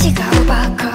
가치가 오버컷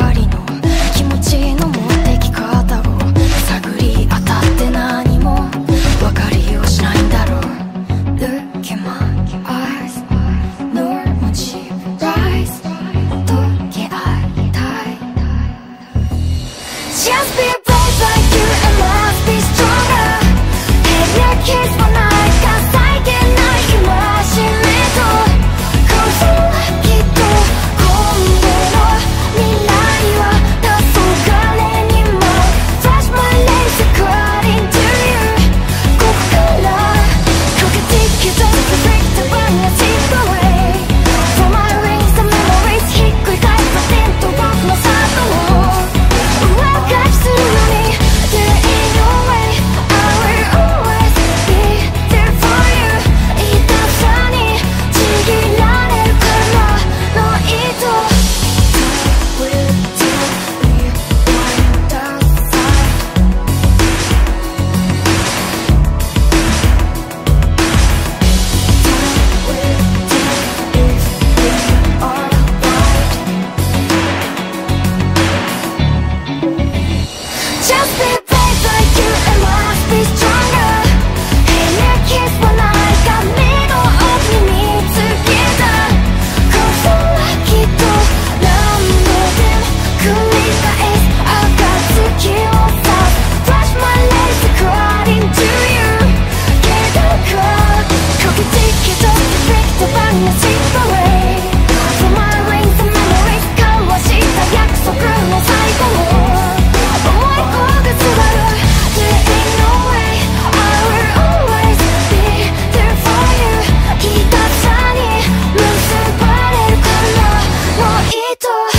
と